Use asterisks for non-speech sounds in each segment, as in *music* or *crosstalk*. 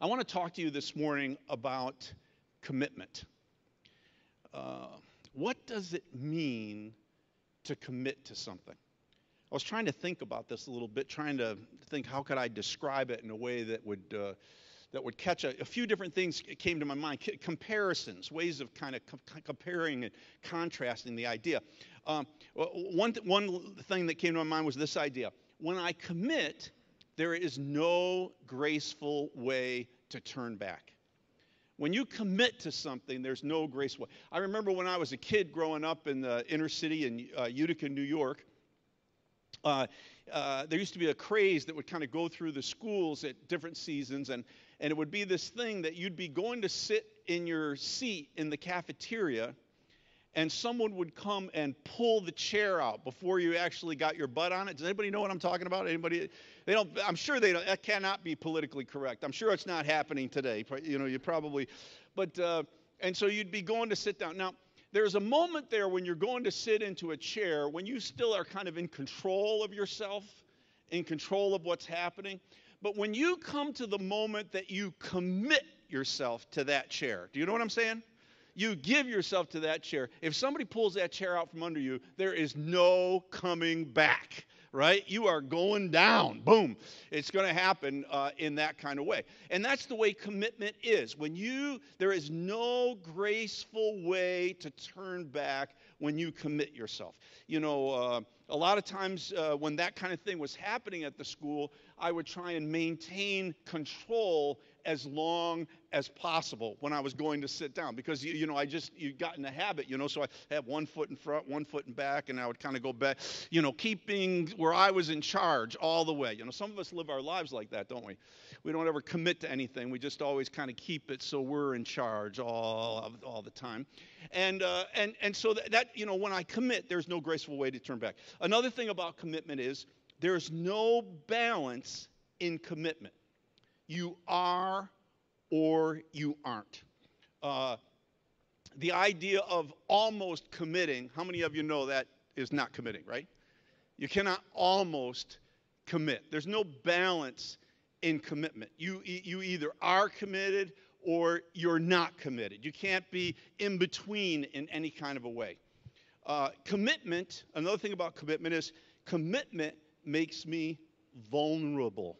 I want to talk to you this morning about commitment. Uh, what does it mean to commit to something? I was trying to think about this a little bit, trying to think how could I describe it in a way that would uh, that would catch a, a, few different things came to my mind C- comparisons ways of kind of com- comparing and contrasting the idea um, one, th- one thing that came to my mind was this idea when i commit there is no graceful way to turn back. When you commit to something there's no graceful way. I remember when i was a kid growing up in the inner city in uh, utica new york uh, uh, there used to be a craze that would kind of go through the schools at different seasons, and, and it would be this thing that you'd be going to sit in your seat in the cafeteria, and someone would come and pull the chair out before you actually got your butt on it. Does anybody know what I'm talking about? Anybody? They don't. I'm sure they don't. That cannot be politically correct. I'm sure it's not happening today. You know, you probably, but uh, and so you'd be going to sit down now there's a moment there when you're going to sit into a chair when you still are kind of in control of yourself, in control of what's happening. But when you come to the moment that you commit yourself to that chair, do you know what I'm saying? You give yourself to that chair. If somebody pulls that chair out from under you, there is no coming back right? You are going down. Boom. It's going to happen uh, in that kind of way. And that's the way commitment is. When you, there is no graceful way to turn back when you commit yourself. You know, uh, a lot of times uh, when that kind of thing was happening at the school, I would try and maintain control as long as possible when I was going to sit down. Because you, you know I just you got in the habit you know so I have one foot in front one foot in back and I would kind of go back you know keeping where I was in charge all the way. You know some of us live our lives like that don't we? We don't ever commit to anything. We just always kind of keep it so we're in charge all all the time. And uh, and and so that, that you know when I commit there's no graceful way to turn back. Another thing about commitment is there's no balance in commitment you are or you aren't. Uh, the idea of almost committing, how many of you know that is not committing, right? You cannot almost commit. There's no balance in commitment. You, you either are committed or you're not committed. You can't be in between in any kind of a way. Uh, commitment, another thing about commitment is commitment makes me vulnerable.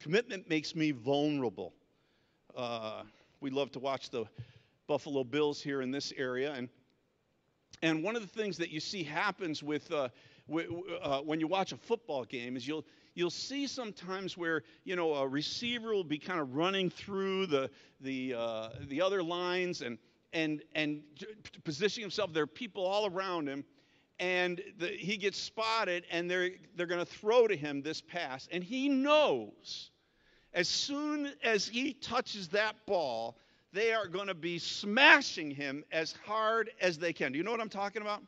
Commitment makes me vulnerable. Uh, we love to watch the Buffalo Bills here in this area, and and one of the things that you see happens with uh, w- uh, when you watch a football game is you'll you'll see sometimes where you know a receiver will be kind of running through the the uh, the other lines and and and positioning himself. There are people all around him, and the, he gets spotted and they're, they're going to throw to him this pass. And he knows as soon as he touches that ball, they are going to be smashing him as hard as they can. Do you know what I'm talking about?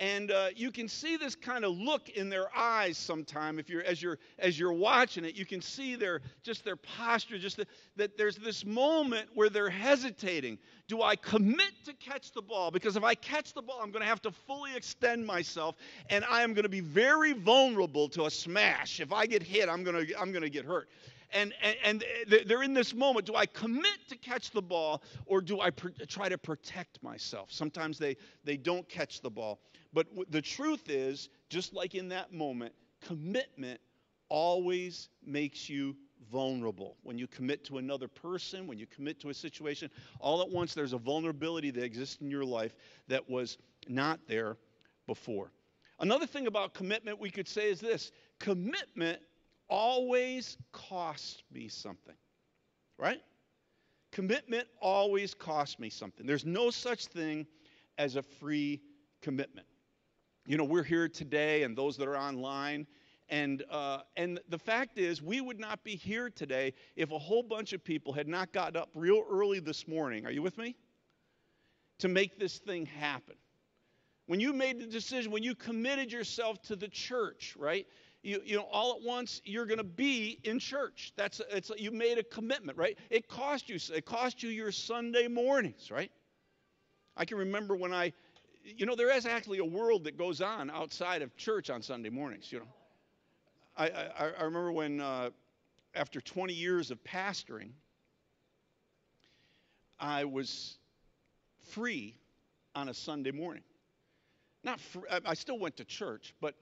And uh, you can see this kind of look in their eyes sometime if you're as you're as you're watching it. You can see their just their posture just the, that there's this moment where they're hesitating. Do i commit to catch the ball? Because if i catch the ball i'm going to have to fully extend myself and i am going to be very vulnerable to a smash. If i get hit i'm going to i'm going to get hurt. And, and, and, they're in this moment. Do I commit to catch the ball or do I pr- try to protect myself? Sometimes they, they don't catch the ball. But the truth is, just like in that moment, commitment always makes you vulnerable. When you commit to another person, when you commit to a situation, all at once there's a vulnerability that exists in your life that was not there before. Another thing about commitment we could say is this commitment always costs me something, right? Commitment always costs me something. There's no such thing as a free commitment. You know, we're here today, and those that are online, and, uh, and the fact is, we would not be here today if a whole bunch of people had not gotten up real early this morning. Are you with me? To make this thing happen. When you made the decision, when you committed yourself to the church, right? you, you know, all at once you're going to be in church. That's it's you made a commitment, right? It cost you it cost you your Sunday mornings, right? I can remember when I, you know, there is actually a world that goes on outside of church on Sunday mornings. You know, I I, I remember when. Uh, after 20 years of pastoring, I was free on a Sunday morning. Not free, I still went to church, but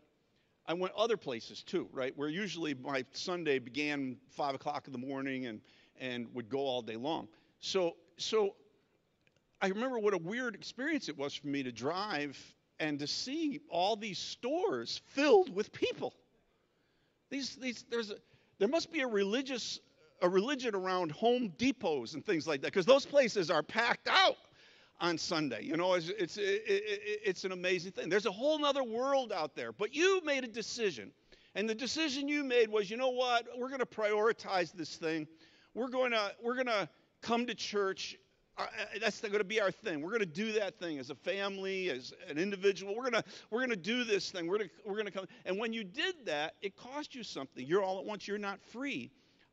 I went other places too, right? Where usually my Sunday began five o'clock in the morning and and would go all day long. So so I remember what a weird experience it was for me to drive and to see all these stores filled with people. These these there's a, there must be a religious a religion around Home Depots and things like that because those places are packed out on Sunday. You know, it's, it's, it, it, it's an amazing thing. There's a whole other world out there. But you made a decision. And the decision you made was, you know what? We're going to prioritize this thing. We're going to we're going to come to church. Uh, uh that's going to be our thing. We're going to do that thing as a family, as an individual. We're going to we're going to do this thing. We're going to, we're going to come. And when you did that, it cost you something. You're all at once. You're not free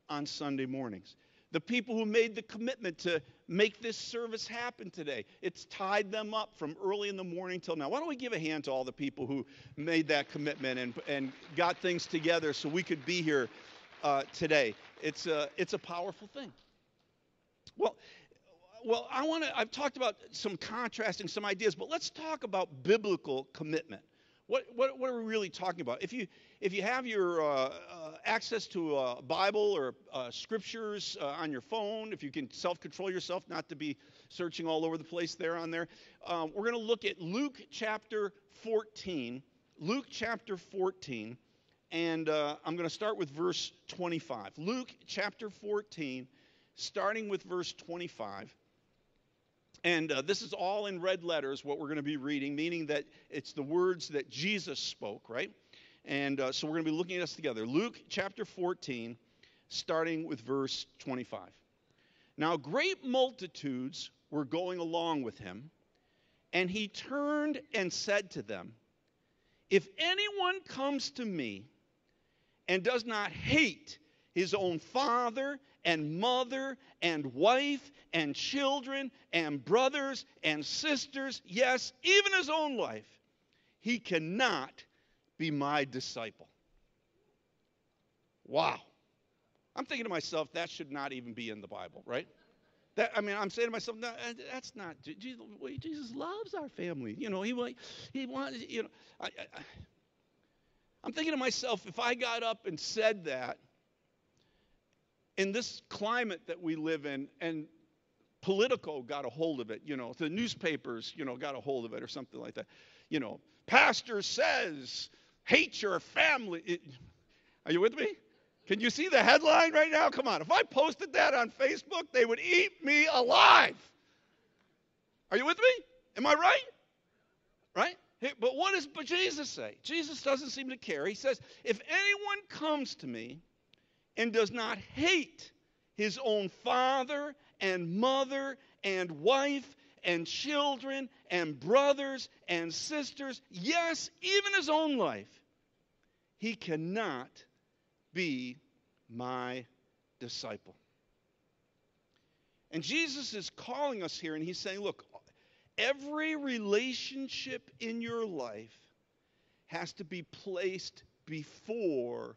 on Sunday mornings the people who made the commitment to make this service happen today. It's tied them up from early in the morning till now. Why don't we give a hand to all the people who made that commitment and, and got things together so we could be here uh, today? It's a, it's a powerful thing. Well, well, I want to. I've talked about some contrasting, some ideas, but let's talk about biblical commitment. What, what, what, are we really talking about? If you, if you have your uh, uh, access to a Bible or uh, scriptures uh, on your phone, if you can self control yourself not to be searching all over the place there on there, um, we're going to look at Luke chapter 14. Luke chapter 14, and uh, I'm going to start with verse 25. Luke chapter 14, starting with verse 25. And uh, this is all in red letters, what we're going to be reading, meaning that it's the words that Jesus spoke, right? And uh, so we're going to be looking at this together. Luke chapter 14, starting with verse 25. Now, great multitudes were going along with him, and he turned and said to them, If anyone comes to me and does not hate his own father and mother and wife and children and brothers and sisters, yes, even his own life, he cannot be my disciple. Wow. I'm thinking to myself, that should not even be in the Bible, right? That, I mean, I'm saying to myself, no, uh, that's not Jesus. Jesus loves our family. You know, he he wants. You know, I, I, I'm thinking to myself, if I got up and said that, in this climate that we live in, and Politico got a hold of it, you know, the newspapers, you know, got a hold of it or something like that. You know, pastor says, hate your family. It, are you with me? Can you see the headline right now? Come on. If I posted that on Facebook, they would eat me alive. Are you with me? Am I right? Right? But what does Jesus say? Jesus doesn't seem to care. He says, if anyone comes to me and does not hate his own father and mother and wife and children and brothers and sisters, yes, even his own life, he cannot be my disciple. And Jesus is calling us here and he's saying, look, every relationship in your life has to be placed before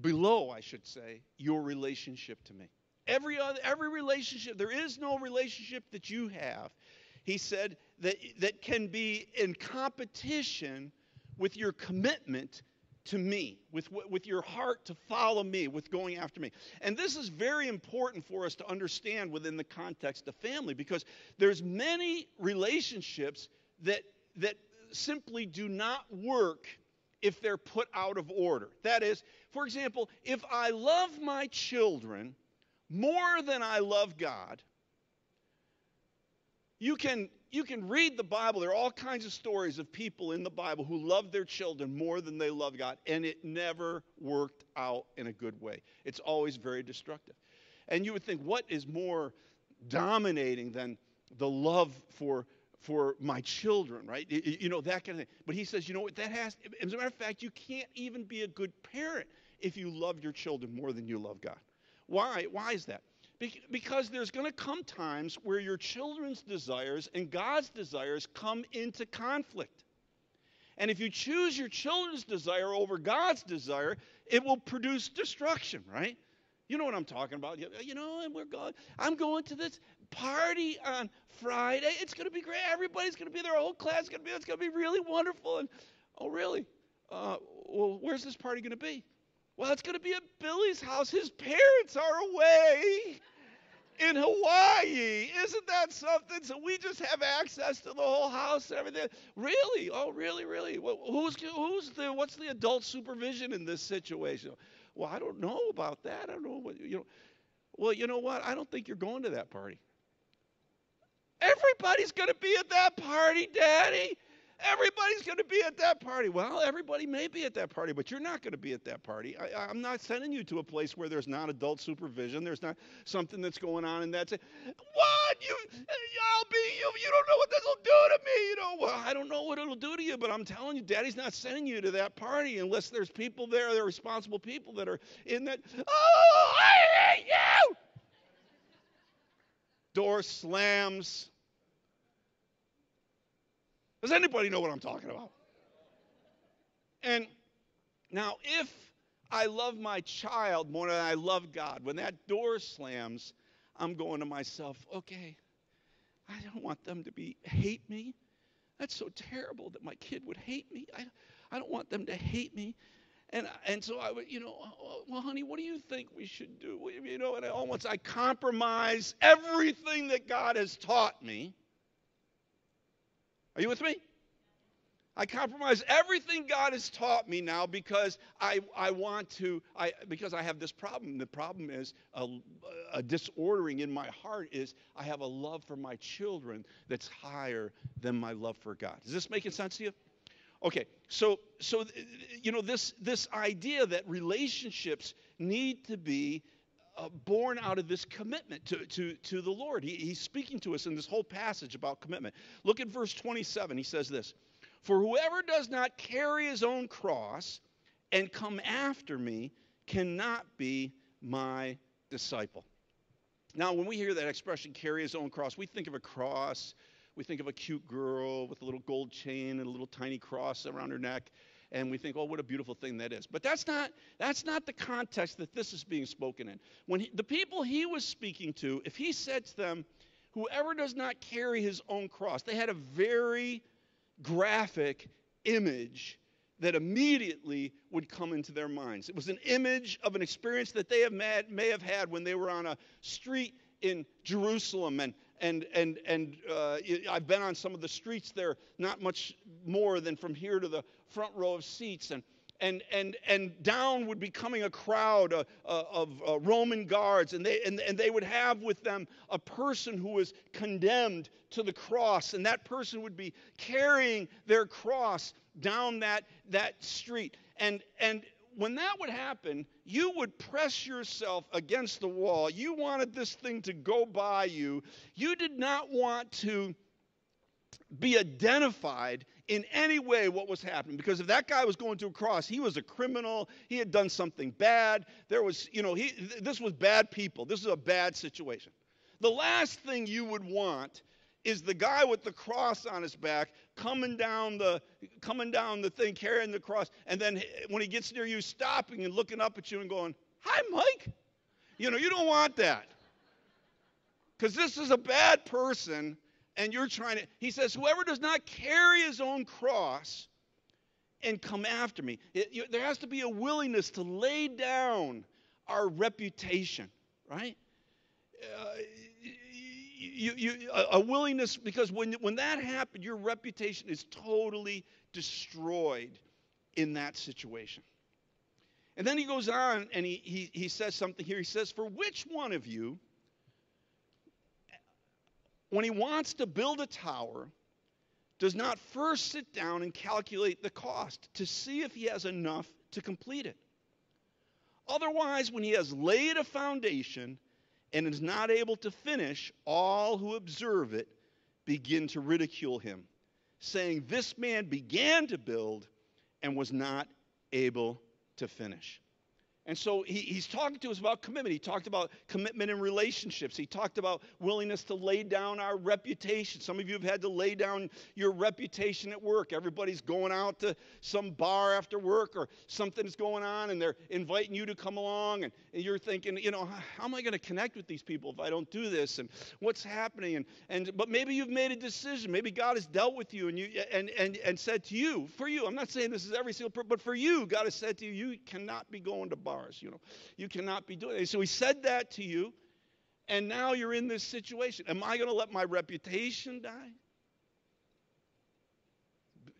below, I should say, your relationship to me. Every other, every relationship, there is no relationship that you have, he said, that, that can be in competition with your commitment to me, with, with your heart to follow me, with going after me. And this is very important for us to understand within the context of family because there's many relationships that, that simply do not work if they're put out of order. That is, for example, if I love my children more than I love God, you can, you can read the Bible. There are all kinds of stories of people in the Bible who love their children more than they love God, and it never worked out in a good way. It's always very destructive. And you would think, what is more dominating than the love for for my children, right? You know, that kind of thing. But he says, you know what, that has, as a matter of fact, you can't even be a good parent if you love your children more than you love God. Why? Why is that? Because there's going to come times where your children's desires and God's desires come into conflict. And if you choose your children's desire over God's desire, it will produce destruction, right? You know what I'm talking about. You know, and we're going, I'm going to this party on Friday. It's going to be great. Everybody's going to be there. Our whole class is going to be there. It's going to be really wonderful. And, oh, really? Uh, well, where's this party going to be? Well, it's going to be at Billy's house. His parents are away in Hawaii. Isn't that something? So we just have access to the whole house and everything. Really? Oh, really, really? Who's who's the what's the adult supervision in this situation? Well, I don't know about that. I don't know what you know. Well, you know what? I don't think you're going to that party. Everybody's going to be at that party, Daddy. Everybody's going to be at that party. Well, everybody may be at that party, but you're not going to be at that party. I, am not sending you to a place where there's not adult supervision. There's not something that's going on, and that's it. What you? I'll be you. You don't know what this will do to me. You know. Well, I don't know what it'll do to you, but I'm telling you, Daddy's not sending you to that party unless there's people there. There are responsible people that are in that. Oh, I hate you. Door slams does anybody know what I'm talking about? And now, if I love my child more than I love God, when that door slams, I'm going to myself, okay, I don't want them to be hate me. That's so terrible that my kid would hate me. I, I don't want them to hate me. And, and so I would, you know, oh, oh, well, honey, what do you think we should do? You know, and I almost I compromise everything that God has taught me are you with me? I compromise everything God has taught me now because I, I want to, I, because I have this problem. The problem is a, a disordering in my heart is I have a love for my children that's higher than my love for God. Is this making sense to you? Okay, so so you know this this idea that relationships need to be uh, born out of this commitment to, to, to the Lord. He, he's speaking to us in this whole passage about commitment. Look at verse 27. He says this For whoever does not carry his own cross and come after me cannot be my disciple. Now, when we hear that expression, carry his own cross, we think of a cross. We think of a cute girl with a little gold chain and a little tiny cross around her neck and we think, oh, what a beautiful thing that is. But that's not, that's not the context that this is being spoken in. When he, the people he was speaking to, if he said to them, whoever does not carry his own cross, they had a very graphic image that immediately would come into their minds. It was an image of an experience that they have may have had when they were on a street in Jerusalem and and and and uh, I've been on some of the streets there, not much more than from here to the front row of seats, and and and and down would be coming a crowd uh, uh, of uh, Roman guards, and they and, and they would have with them a person who was condemned to the cross, and that person would be carrying their cross down that that street, and and when that would happen, you would press yourself against the wall. You wanted this thing to go by you. You did not want to be identified in any way what was happening because if that guy was going to a cross he was a criminal he had done something bad there was you know he this was bad people this is a bad situation the last thing you would want is the guy with the cross on his back coming down the coming down the thing carrying the cross and then when he gets near you stopping and looking up at you and going hi mike. You know you don't want that. Because this is a bad person and you're trying to he says whoever does not carry his own cross and come after me. It, you, there has to be a willingness to lay down our reputation right? Uh, you, you, a willingness, because when, when that happened, your reputation is totally destroyed in that situation. And then he goes on and he, he, he says something here. He says, For which one of you, when he wants to build a tower, does not first sit down and calculate the cost to see if he has enough to complete it? Otherwise, when he has laid a foundation and is not able to finish, all who observe it begin to ridicule him, saying, This man began to build and was not able to finish. And so he, he's talking to us about commitment. He talked about commitment in relationships. He talked about willingness to lay down our reputation. Some of you have had to lay down your reputation at work. Everybody's going out to some bar after work or something's going on and they're inviting you to come along. And, and you're thinking, you know, how am I going to connect with these people if I don't do this? And what's happening? And, and but maybe you've made a decision. Maybe God has dealt with you and, you and, and, and said to you, for you, I'm not saying this is every single person, but for you, God has said to you, you cannot be going to bar bars. You know, you cannot be doing it. So he said that to you, and now you're in this situation. Am I going to let my reputation die?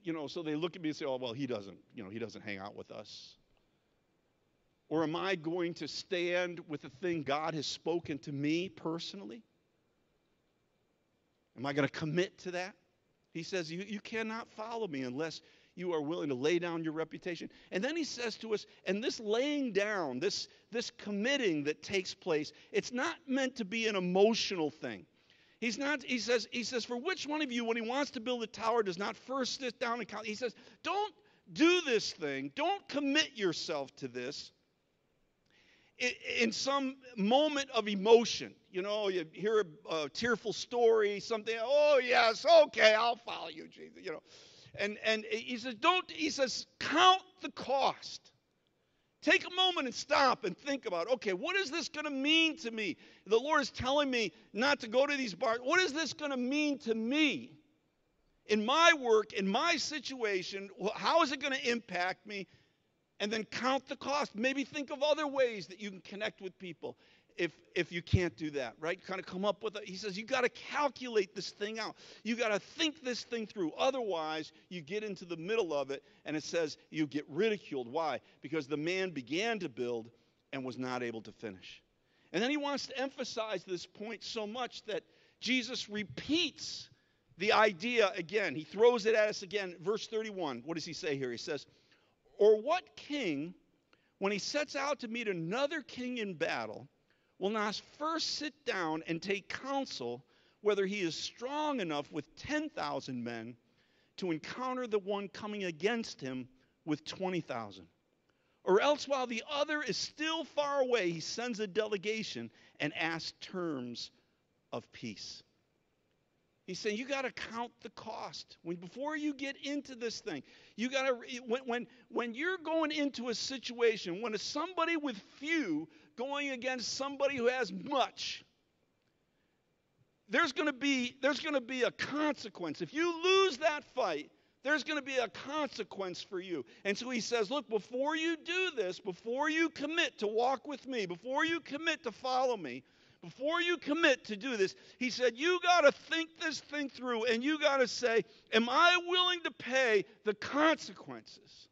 You know, so they look at me and say, "Oh, well, he doesn't. You know, he doesn't hang out with us." Or am I going to stand with the thing God has spoken to me personally? Am I going to commit to that? He says, you, you cannot follow me unless you are willing to lay down your reputation. And then he says to us, and this laying down, this, this committing that takes place, it's not meant to be an emotional thing. He's not, he says, he says, for which one of you, when he wants to build a tower, does not first sit down and count? He says, don't do this thing, don't commit yourself to this in some moment of emotion. You know, you hear a, a, tearful story, something, oh, yes, okay, I'll follow you, Jesus. You know, and, and he says, don't, he says, count the cost. Take a moment and stop and think about, okay, what is this going to mean to me? The Lord is telling me not to go to these bars. What is this going to mean to me? In my work, in my situation, how is it going to impact me? And then count the cost. Maybe think of other ways that you can connect with people if if you can't do that right? Kind of come up with it he says you got to calculate this thing out. You got to think this thing through. Otherwise you get into the middle of it and it says you get ridiculed. Why? Because the man began to build and was not able to finish. And then he wants to emphasize this point so much that jesus repeats the idea again. He throws it at us again. Verse 31 what does he say here? He says or what king when he sets out to meet another king in battle will not first sit down and take counsel whether he is strong enough with 10,000 men to encounter the one coming against him with 20,000. Or else, while the other is still far away, he sends a delegation and asks terms of peace. He's saying you got to count the cost when before you get into this thing. You got to when, when when you're going into a situation when somebody with few going against somebody who has much. There's going to be there's going to be a consequence. If you lose that fight, there's going to be a consequence for you. And so he says, Look, before you do this, before you commit to walk with me, before you commit to follow me, before you commit to do this, he said, You got to think this thing through and you got to say, Am I willing to pay the consequences?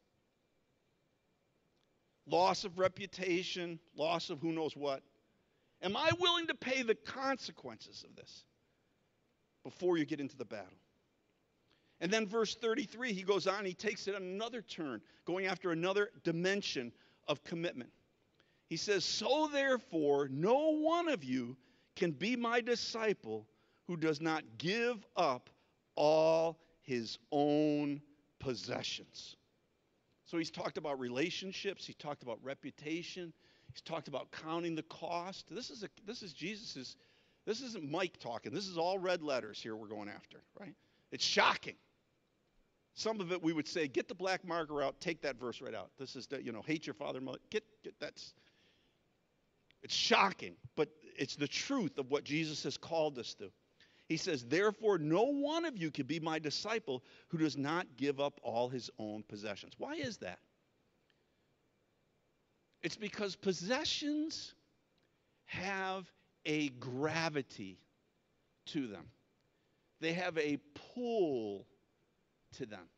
Loss of reputation, loss of who knows what. Am I willing to pay the consequences of this before you get into the battle? And then, verse 33, he goes on, he takes it another turn, going after another dimension of commitment. He says, So therefore, no one of you can be my disciple who does not give up all his own possessions. So he's talked about relationships, he talked about reputation, he's talked about counting the cost. This is a, this is Jesus's this isn't Mike talking. This is all red letters here we're going after, right? It's shocking. Some of it we would say, get the black marker out, take that verse right out. This is the, you know, hate your father, mother. Get, get that's it's shocking, but it's the truth of what Jesus has called us to. He says, Therefore, no one of you can be my disciple who does not give up all his own possessions. Why is that? It's because possessions have a gravity to them, they have a pull to them.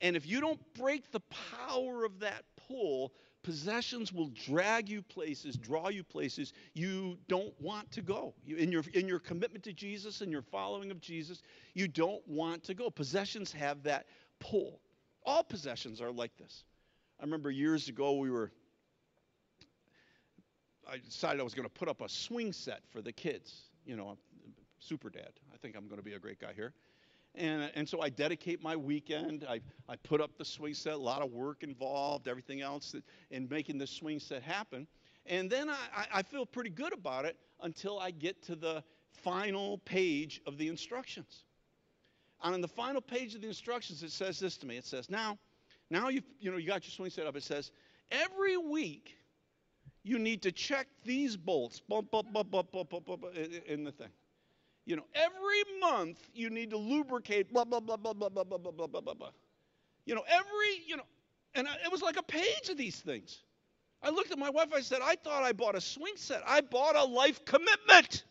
And if you don't break the power of that pull, possessions will drag you places, draw you places you don't want to go. You, in, your, in your commitment to Jesus and your following of Jesus, you don't want to go. Possessions have that pull. All possessions are like this. I remember years ago we were, I decided I was going to put up a swing set for the kids. You know, I'm super dad. I think I'm going to be a great guy here. And, and so I dedicate my weekend. I, I put up the swing set, a lot of work involved, everything else that, in making the swing set happen. And then I, I feel pretty good about it until I get to the final page of the instructions. And on the final page of the instructions, it says this to me. It says, now, now you've, you know you got your swing set up. It says, every week you need to check these bolts bump, bump, bump, bump, bump, bump, bump, in the thing. You know, every month you need to lubricate blah blah blah blah blah blah blah blah blah blah blah. You know, every you know, and it was like a page of these things. I looked at my wife. I said, I thought I bought a swing set. I bought a life commitment.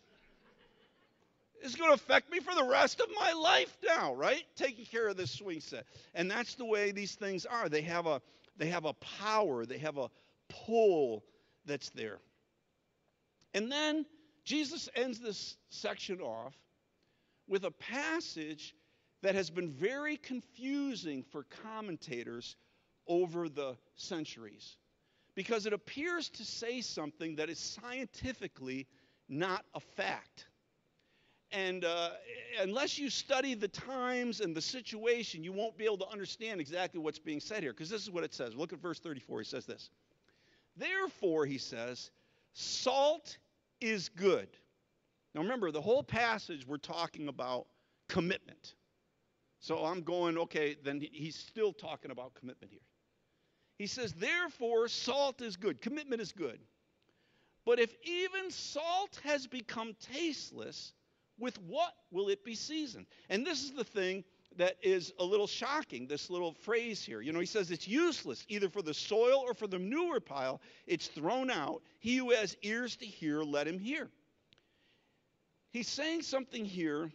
It's going to affect me for the rest of my life now, right? Taking care of this swing set. And that's the way these things are. They have a they have a power, they have a pull that's there. And then Jesus ends this section off with a passage that has been very confusing for commentators over the centuries because it appears to say something that is scientifically not a fact. And uh, unless you study the times and the situation, you won't be able to understand exactly what's being said here. Because this is what it says. Look at verse 34. He says this Therefore, he says, salt is good. Now remember, the whole passage we're talking about commitment. So I'm going, okay, then he's still talking about commitment here. He says, therefore, salt is good. Commitment is good. But if even salt has become tasteless, with what will it be seasoned? And this is the thing that is a little shocking, this little phrase here. You know, he says it's useless, either for the soil or for the manure pile. It's thrown out. He who has ears to hear, let him hear. He's saying something here.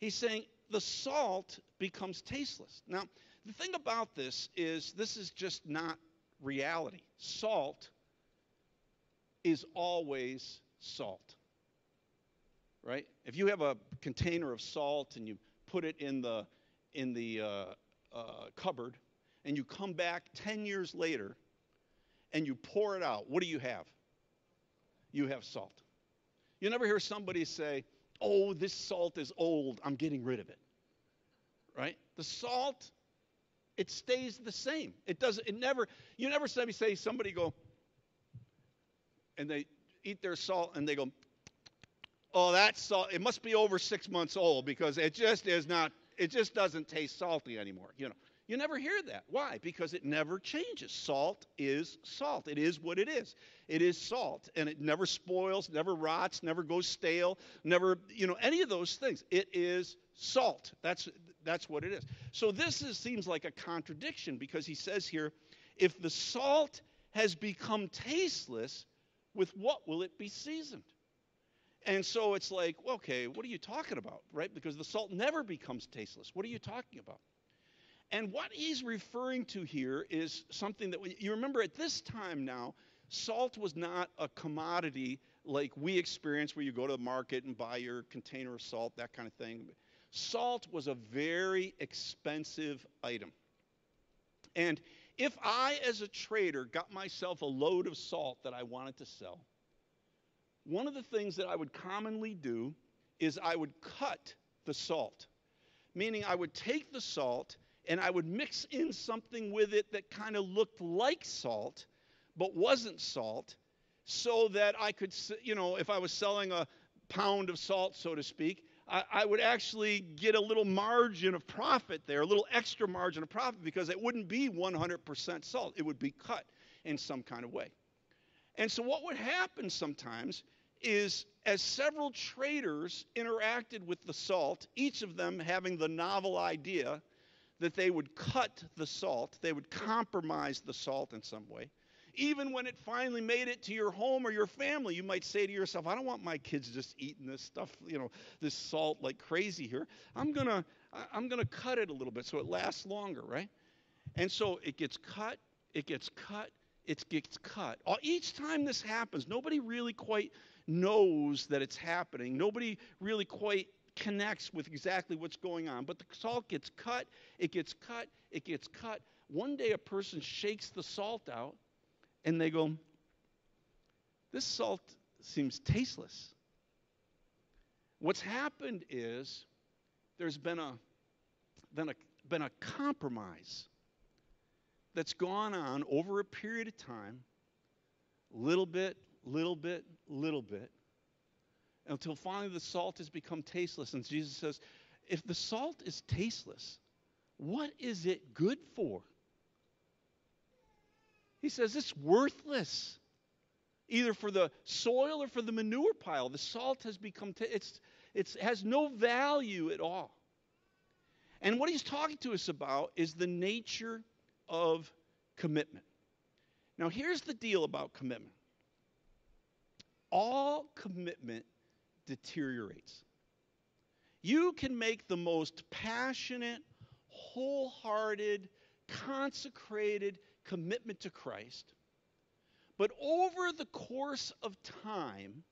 He's saying the salt becomes tasteless. Now, the thing about this is this is just not reality. Salt is always salt. Right? If you have a container of salt and you put it in the in the uh, uh, cupboard and you come back 10 years later and you pour it out, what do you have? You have salt. You never hear somebody say, Oh, this salt is old, I'm getting rid of it. Right? The salt, it stays the same. It doesn't, it never, you never somebody say somebody go, and they eat their salt and they go, oh, that's salt. It must be over six months old because it just is not, it just doesn't taste salty anymore. You know, you never hear that. Why? Because it never changes. Salt is salt. It is what it is. It is salt, and it never spoils, never rots, never goes stale, never, you know, any of those things. It is salt. That's that's what it is. So this is, seems like a contradiction because he says here, if the salt has become tasteless, with what will it be seasoned? And so it's like, okay, what are you talking about, right? Because the salt never becomes tasteless. What are you talking about? And what he's referring to here is something that we, you remember at this time now, salt was not a commodity like we experience where you go to the market and buy your container of salt, that kind of thing. Salt was a very expensive item. And if I, as a trader, got myself a load of salt that I wanted to sell, one of the things that I would commonly do is I would cut the salt, meaning I would take the salt and I would mix in something with it that kind of looked like salt but wasn't salt so that I could, you know, if I was selling a pound of salt, so to speak, I, I, would actually get a little margin of profit there, a little extra margin of profit because it wouldn't be 100% salt. It would be cut in some kind of way. And so, what would happen sometimes is as several traders interacted with the salt, each of them having the novel idea that they would cut the salt, they would compromise the salt in some way. Even when it finally made it to your home or your family, you might say to yourself, I don't want my kids just eating this stuff, you know, this salt like crazy here. I'm going to I'm going to cut it a little bit so it lasts longer, right? And so it gets cut, it gets cut, it gets cut. Each time this happens, nobody really quite knows that it's happening. Nobody really quite connects with exactly what's going on. But the salt gets cut, it gets cut, it gets cut. One day a person shakes the salt out and they go, This salt seems tasteless. What's happened is there's been a, been a, been a compromise that's gone on over a period of time, a little bit, little bit, little bit, until finally the salt has become tasteless. And Jesus says, if the salt is tasteless, what is it good for? He says it's worthless, either for the soil or for the manure pile. The salt has become, t- it's, it's has no value at all. And what he's talking to us about is the nature of commitment. Now, here's the deal about commitment all commitment deteriorates. You can make the most passionate, wholehearted, consecrated commitment to Christ, but over the course of time,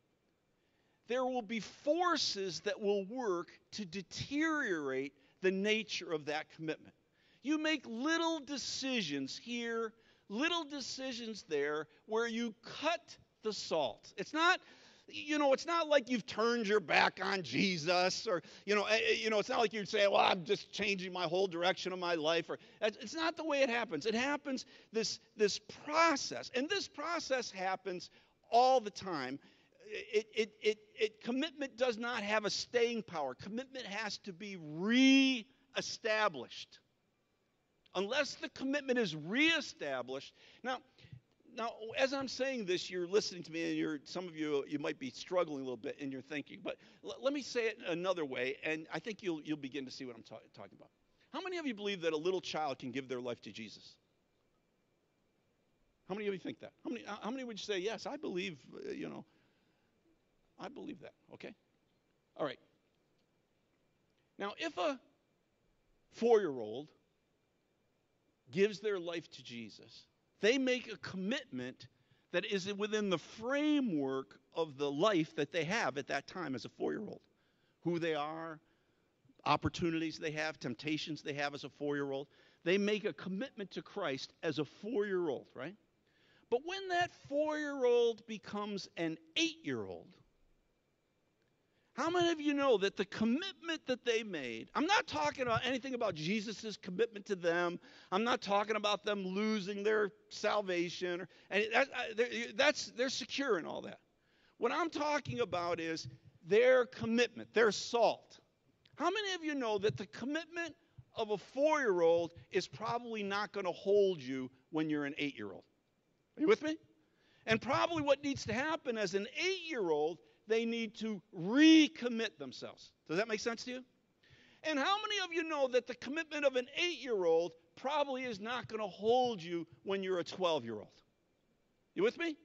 there will be forces that will work to deteriorate the nature of that commitment. You make little decisions here, little decisions there, where you cut the salt. It's not you know, it's not like you've turned your back on Jesus, or you know, eh, eh, you know, it's not like you're saying, "Well, I'm just changing my whole direction of my life." Or it's not the way it happens. It happens this this process, and this process happens all the time. It, it, it, it, commitment does not have a staying power. Commitment has to be reestablished. Unless the commitment is reestablished. Now, now, as I'm saying this, you're listening to me, and you're some of you you might be struggling a little bit in your thinking. But l- let me say it another way, and I think you'll you'll begin to see what I'm ta- talking about. How many of you believe that a little child can give their life to Jesus? How many of you think that? How many how many would you say yes? I believe. Uh, you know. I believe that. Okay. All right. Now, if a four-year-old gives their life to Jesus they make a commitment that is within the framework of the life that they have at that time as a four year old. Who they are, opportunities they have, temptations they have as a four year old. They make a commitment to Christ as a four year old, right? But when that four year old becomes an eight year old, how many of you know that the commitment that they made, I'm not talking about anything about Jesus' commitment to them. I'm not talking about them losing their salvation. Or, and that, that's, they're secure in all that. What I'm talking about is their commitment, their salt. How many of you know that the commitment of a four year old is probably not going to hold you when you're an eight year old? Are you with me? And probably what needs to happen as an eight year old they need to recommit themselves. Does that make sense to you? And how many of you know that the commitment of an eight year old probably is not going to hold you when you're a 12 year old? You with me?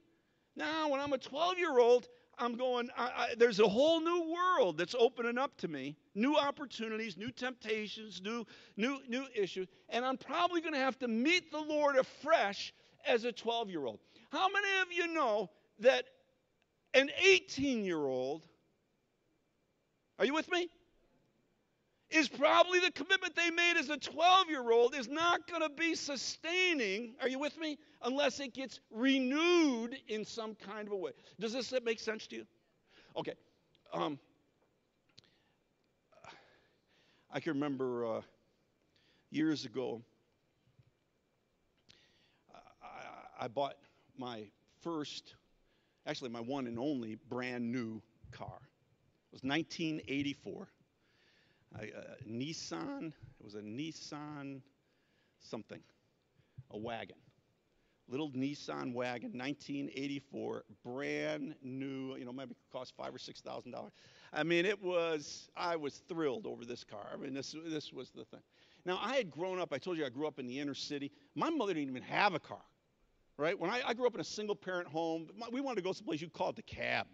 Now, when I'm a 12 year old, I'm going, I, I, there's a whole new world that's opening up to me, new opportunities, new temptations, new, new, new issues, and I'm probably going to have to meet the Lord afresh as a 12 year old. How many of you know that an 18 year old, are you with me? Is probably the commitment they made as a 12 year old is not going to be sustaining, are you with me? Unless it gets renewed in some kind of a way. Does this make sense to you? Okay. Um, I can remember uh, years ago, I, I bought my first actually my one and only brand new car. It was 1984. A, a uh, Nissan, it was a Nissan something, a wagon. Little Nissan wagon, 1984, brand new, you know, maybe cost five or six thousand dollars. I mean, it was, I was thrilled over this car. I mean, this, this was the thing. Now, I had grown up, I told you I grew up in the inner city. My mother didn't even have a car right? When I, I grew up in a single parent home, we wanted to go someplace, you called the cab.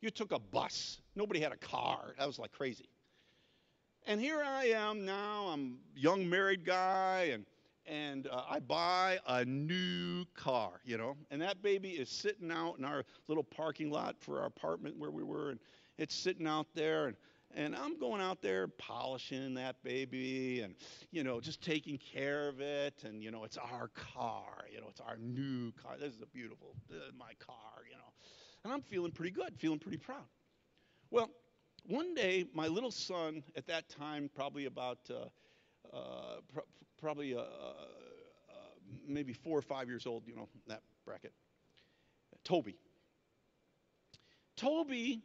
You took a bus. Nobody had a car. That was like crazy. And here I am now. I'm a young married guy, and and uh, I buy a new car, you know. And that baby is sitting out in our little parking lot for our apartment where we were, and it's sitting out there, and and I'm going out there polishing that baby and, you know, just taking care of it. And, you know, it's our car. You know, it's our new car. This is a beautiful, uh, my car, you know. And I'm feeling pretty good, feeling pretty proud. Well, one day, my little son, at that time, probably about uh, uh, pr- probably uh, uh, maybe four or five years old, you know, that bracket, Toby. Toby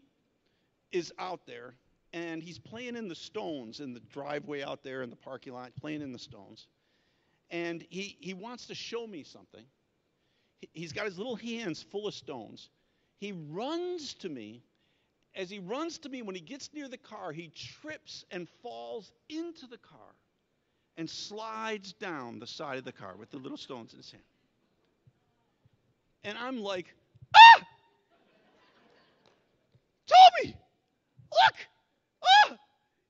is out there and he's playing in the stones in the driveway out there in the parking lot, playing in the stones. And he, he wants to show me something. He, he's got his little hands full of stones. He runs to me. As he runs to me, when he gets near the car, he trips and falls into the car and slides down the side of the car with the little stones in his hand. And I'm like, ah! Toby, look!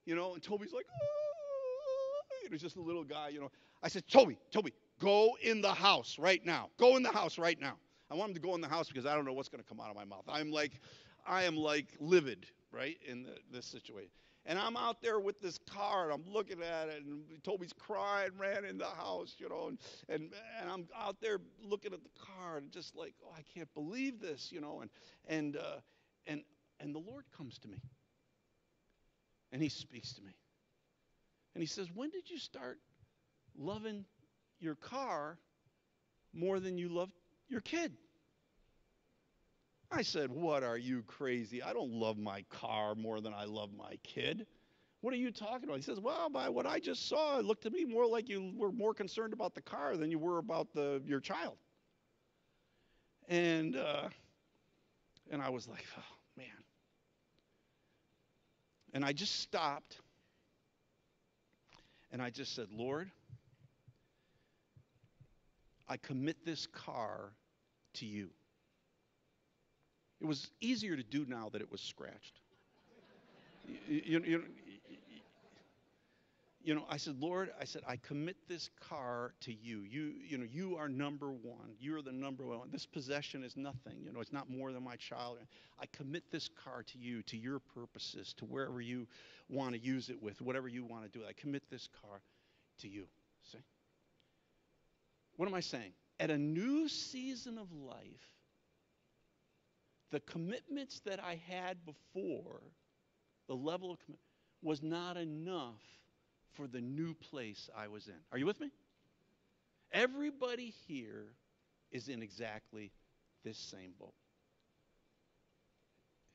Ah! You know, and Toby's like, ah! It was just a little guy, you know. I said, Toby, Toby, go in the house right now. Go in the house right now. I want him to go in the house because I don't know what's going to come out of my mouth. I'm like, I am like livid, right, in the, this situation. And I'm out there with this car and I'm looking at it and Toby's crying, ran in the house, you know, and, and, and I'm out there looking at the car and just like, oh, I can't believe this, you know, and, and, uh, and, and the Lord comes to me and he speaks to me. And he says, when did you start loving your car more than you love your kid? I said, What are you crazy? I don't love my car more than I love my kid. What are you talking about? He says, Well, by what I just saw, it looked to me more like you were more concerned about the car than you were about the, your child. And, uh, and I was like, Oh, man. And I just stopped and I just said, Lord, I commit this car to you. It was easier to do now that it was scratched. *laughs* you, you, you, you know, I said, Lord, I said, I commit this car to you. You, you know, you are number one. You're the number one. This possession is nothing. You know, it's not more than my child. I commit this car to you, to your purposes, to wherever you want to use it with, whatever you want to do. I commit this car to you. See? What am I saying? At a new season of life, the commitments that I had before, the level of commitment, was not enough for the new place I was in. Are you with me? Everybody here is in exactly this same boat.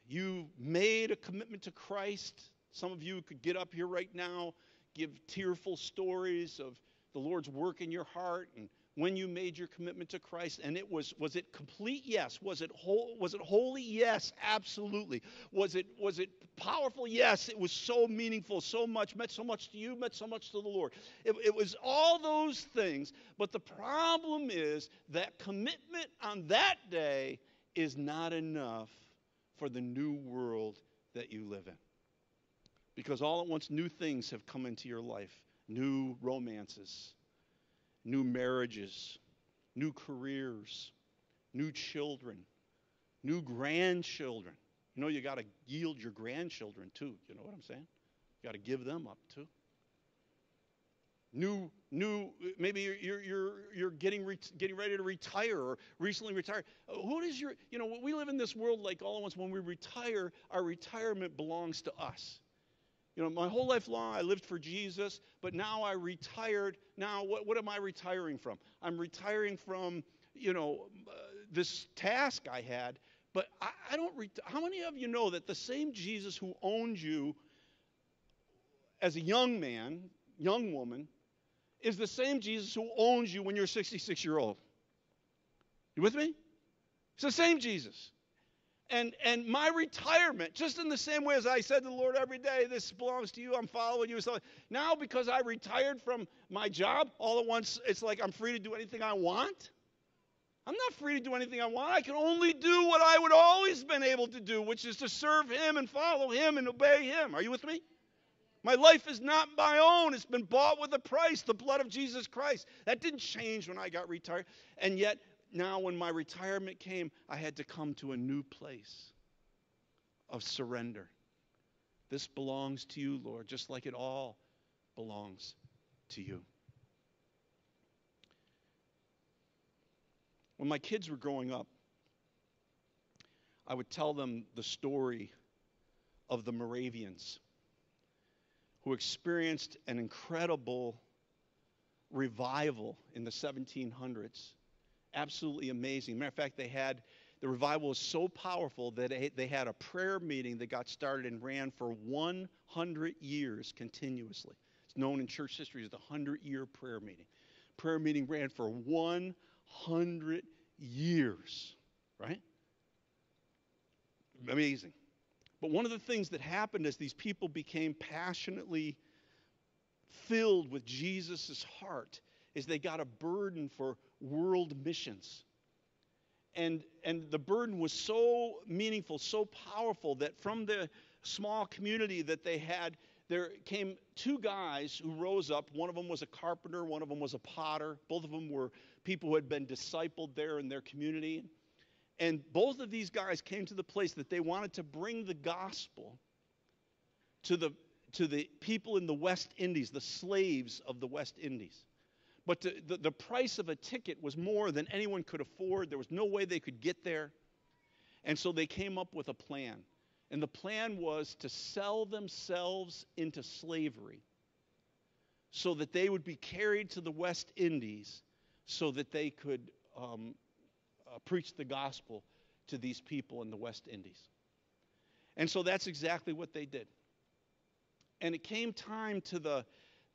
You made a commitment to Christ. Some of you could get up here right now, give tearful stories of the Lord's work in your heart and when you made your commitment to Christ and it was was it complete? Yes. Was it whole was it holy? Yes absolutely. Was it was it powerful? Yes it was so meaningful so much meant so much to you meant so much to the Lord. It, it was all those things but the problem is that commitment on that day is not enough for the new world that you live in. Because all at once new things have come into your life new romances new marriages, new careers, new children, new grandchildren. You know, you got to yield your grandchildren too. You know what I'm saying? You got to give them up too. New, new. Maybe you're you're you're, getting re- getting ready to retire or recently retired. Uh, who does your? You know, we live in this world like all of once. When we retire, our retirement belongs to us. You know, my whole life long I lived for Jesus, but now I retired. Now, what, what am I retiring from? I'm retiring from, you know, uh, this task I had, but I, I don't. Ret- How many of you know that the same Jesus who owned you as a young man, young woman, is the same Jesus who owns you when you're 66 year old? You with me? It's the same Jesus and and my retirement just in the same way as i said to the lord every day this belongs to you i'm following you so now because i retired from my job all at once it's like i'm free to do anything i want i'm not free to do anything i want i can only do what i would always been able to do which is to serve him and follow him and obey him are you with me my life is not my own. It's been bought with a price, the blood of Jesus Christ. That didn't change when I got retired. And yet, now when my retirement came, I had to come to a new place of surrender. This belongs to you, Lord, just like it all belongs to you. When my kids were growing up, I would tell them the story of the Moravians, who experienced an incredible revival in the 1700s. Absolutely amazing. Matter of fact, they had the revival was so powerful that they had a prayer meeting that got started and ran for 100 years continuously. It's known in church history as the 100 year prayer meeting. Prayer meeting ran for 100 years, right? Amazing. But one of the things that happened as these people became passionately filled with Jesus' heart is they got a burden for world missions. And, and the burden was so meaningful, so powerful that from the small community that they had, there came two guys who rose up. One of them was a carpenter, one of them was a potter. Both of them were people who had been discipled there in their community. And both of these guys came to the place that they wanted to bring the gospel to the, to the people in the West Indies, the slaves of the West Indies. But to, the, the price of a ticket was more than anyone could afford. There was no way they could get there. And so they came up with a plan. And the plan was to sell themselves into slavery so that they would be carried to the West Indies so that they could um, uh, preach the gospel to these people in the West Indies. And so that's exactly what they did. And it came time to the,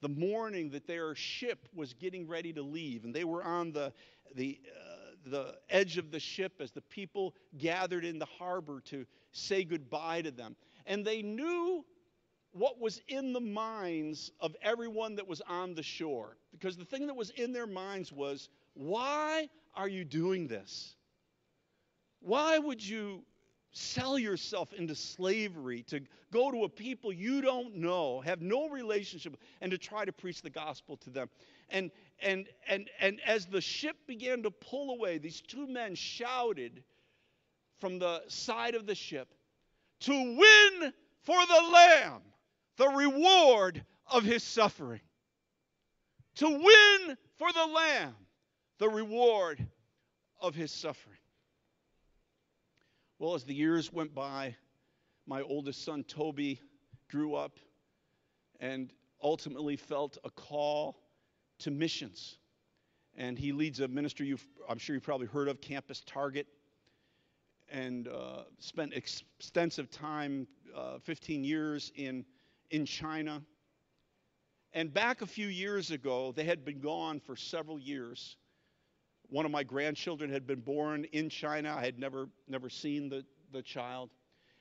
the morning that their ship was getting ready to leave, and they were on the, the, uh, the edge of the ship as the people gathered in the harbor to say goodbye to them. And they knew what was in the minds of everyone that was on the shore. Because the thing that was in their minds was, why are you doing this? Why would you sell yourself into slavery to go to a people you don't know, have no relationship, and to try to preach the gospel to them? And and and and as the ship began to pull away, these two men shouted from the side of the ship to win for the lamb the reward of his suffering. To win for the lamb the reward of his suffering. Well, as the years went by, my oldest son, Toby, grew up and ultimately felt a call to missions. And he leads a ministry you've, I'm sure you've probably heard of, Campus Target, and uh, spent extensive time, uh, 15 years in, in China. And back a few years ago, they had been gone for several years one of my grandchildren had been born in China. I had never, never seen the, the child.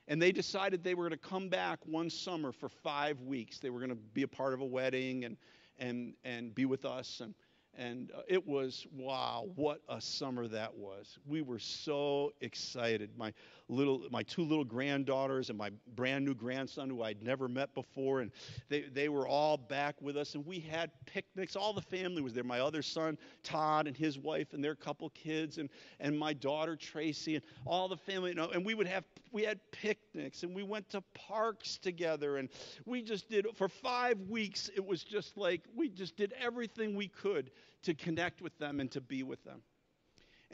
And they decided they were going to come back one summer for five weeks. They were going to be a part of a wedding and, and, and be with us. And, and uh, it was, wow, what a summer that was. We were so excited. My little, my two little granddaughters and my brand new grandson who I'd never met before, and they, they were all back with us. And we had picnics. All the family was there. My other son, Todd, and his wife and their couple kids, and, and my daughter, Tracy, and all the family. You know, and we would have, we had picnics, and we went to parks together. And we just did, for five weeks, it was just like, we just did everything we could to connect with them and to be with them.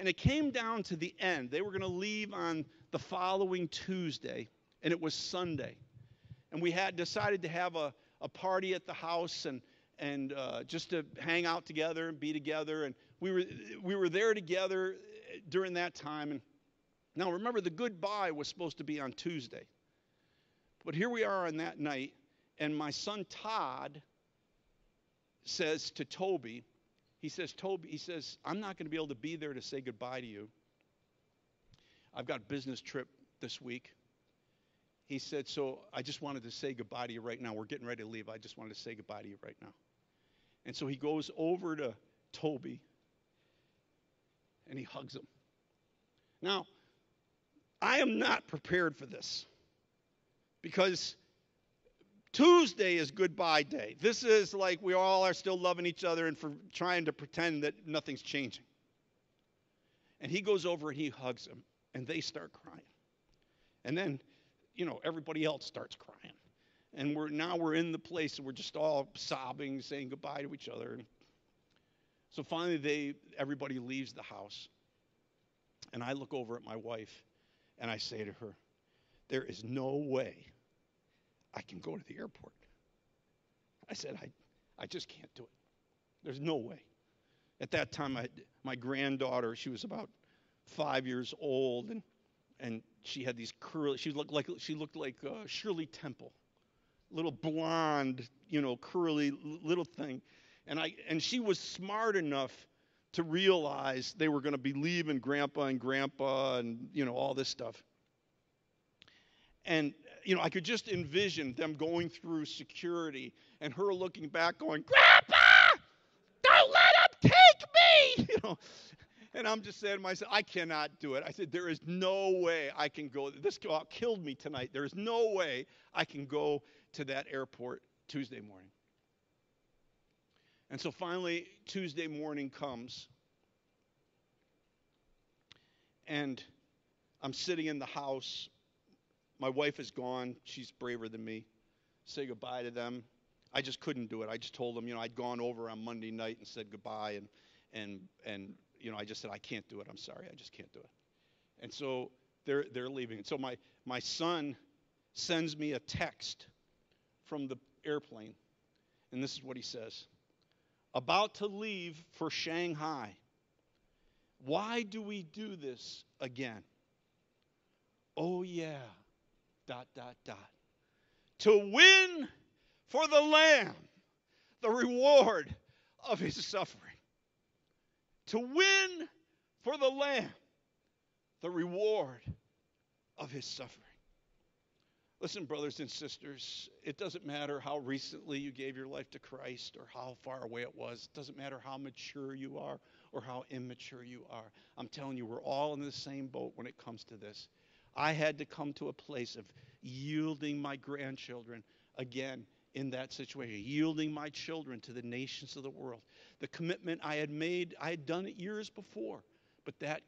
And it came down to the end. They were going to leave on the following Tuesday, and it was Sunday. And we had decided to have a, a party at the house and, and uh, just to hang out together and be together. And we were, we were there together during that time. And now remember, the goodbye was supposed to be on Tuesday. But here we are on that night, and my son Todd says to Toby, he says, Toby, he says, I'm not going to be able to be there to say goodbye to you. I've got a business trip this week. He said, So I just wanted to say goodbye to you right now. We're getting ready to leave. I just wanted to say goodbye to you right now. And so he goes over to Toby and he hugs him. Now, I am not prepared for this because Tuesday is goodbye day. This is like we all are still loving each other and for trying to pretend that nothing's changing. And he goes over and he hugs him, and they start crying. And then, you know, everybody else starts crying. And we're now we're in the place and we're just all sobbing, saying goodbye to each other. So finally they everybody leaves the house. And I look over at my wife and I say to her, There is no way I can go to the airport. I said, I, I just can't do it. There's no way. At that time, I, my granddaughter, she was about five years old, and, and she had these curly, she looked like, she looked like uh, Shirley Temple, little blonde, you know, curly little thing. And, I, and she was smart enough to realize they were going to be leaving grandpa and grandpa and, you know, all this stuff. And, you know, I could just envision them going through security and her looking back going, Grandpa, don't let them take me, *laughs* you know. And I'm just saying to myself, I cannot do it. I said, there is no way I can go. This killed me tonight. There is no way I can go to that airport Tuesday morning. And so finally, Tuesday morning comes. And I'm sitting in the house. My wife is gone. She's braver than me. Say goodbye to them. I just couldn't do it. I just told them, you know, I'd gone over on Monday night and said goodbye, and and and you know, I just said I can't do it. I'm sorry, I just can't do it. And so they're they're leaving. And so my my son sends me a text from the airplane, and this is what he says about to leave for Shanghai. Why do we do this again? Oh, yeah, dot, dot, dot. To win for the Lamb the reward of his suffering. To win for the Lamb the reward of his suffering. Listen, brothers and sisters, it doesn't matter how recently you gave your life to Christ or how far away it was. It doesn't matter how mature you are or how immature you are. I'm telling you, we're all in the same boat when it comes to this. I had to come to a place of yielding my grandchildren again in that situation, yielding my children to the nations of the world. The commitment I had made, I had done it years before, but that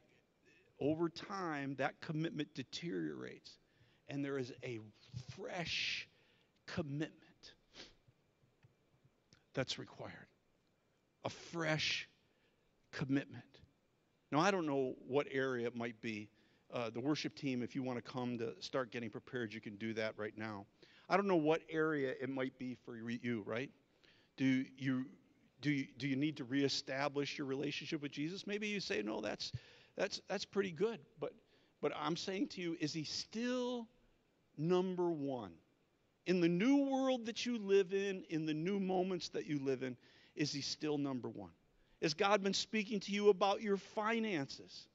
over time, that commitment deteriorates and there is a fresh commitment that's required. A fresh commitment. Now, I don't know what area it might be. Uh, the worship team, if you want to come to start getting prepared, you can do that right now. I don't know what area it might be for you, right? Do you do you, do you need to reestablish your relationship with Jesus? Maybe you say, no, that's that's that's pretty good. But but I'm saying to you, is he still number one. In the new world that you live in, in the new moments that you live in, is He still number one? Has God been speaking to you about your finances?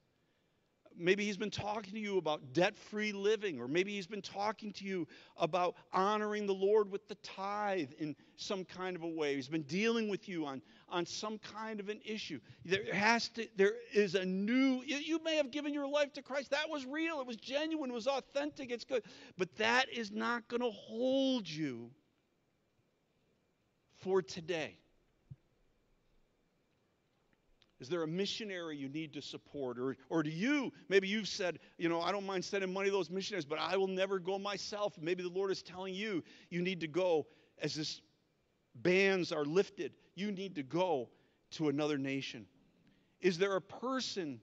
Maybe he's been talking to you about debt free living, or maybe he's been talking to you about honoring the Lord with the tithe in some kind of a way. He's been dealing with you on, on some kind of an issue. There has to, there is a new, you may have given your life to Christ. That was real, it was genuine, it was authentic, it's good. But that is not going to hold you for today. Is there a missionary you need to support? Or, or do you, maybe you've said, you know, I don't mind sending money to those missionaries, but I will never go myself. Maybe the Lord is telling you, you need to go as this bans are lifted. You need to go to another nation. Is there a person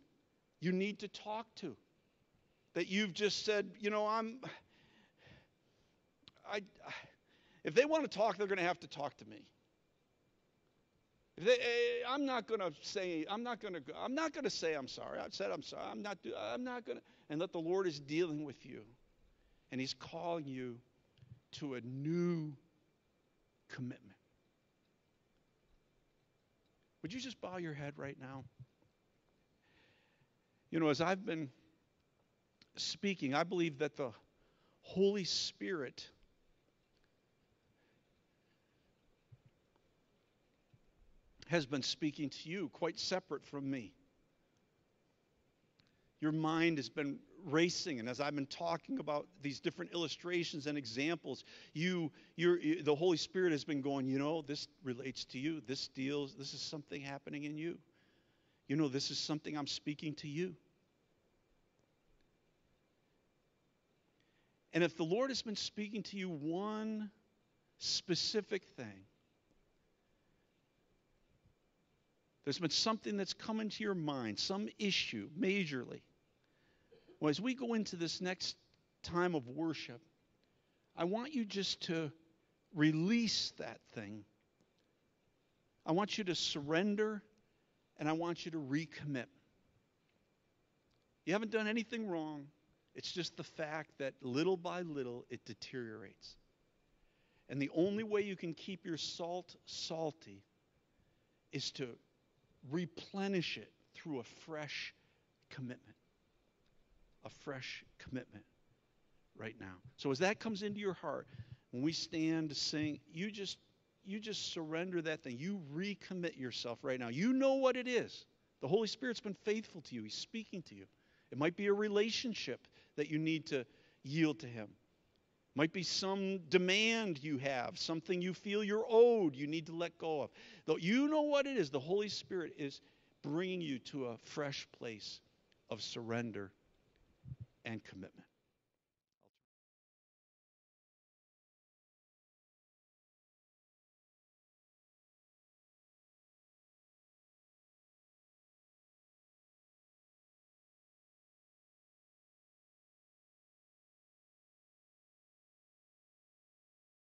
you need to talk to that you've just said, you know, I'm, I, if they want to talk, they're going to have to talk to me. Eh, I'm not going to say I'm not going to I'm not going to say I'm sorry. I said I'm sorry. I'm not I'm not going to and that the Lord is dealing with you and he's calling you to a new commitment. Would you just bow your head right now? You know, as I've been speaking, I believe that the Holy Spirit has been speaking to you quite separate from me. Your mind has been racing, and as I've been talking about these different illustrations and examples, you, you the Holy Spirit has been going, you know, this relates to you. This deals, this is something happening in you. You know, this is something I'm speaking to you. And if the Lord has been speaking to you one specific thing, There's been something that's come into your mind, some issue, majorly. Well, as we go into this next time of worship, I want you just to release that thing. I want you to surrender and I want you to recommit. You haven't done anything wrong. It's just the fact that little by little it deteriorates. And the only way you can keep your salt salty is to replenish it through a fresh commitment. A fresh commitment right now. So as that comes into your heart, when we stand to sing, you just you just surrender that thing. You recommit yourself right now. You know what it is. The Holy Spirit's been faithful to you. He's speaking to you. It might be a relationship that you need to yield to him. Might be some demand you have, something you feel you're owed, you need to let go of. Though you know what it is, the Holy Spirit is bringing you to a fresh place of surrender and commitment.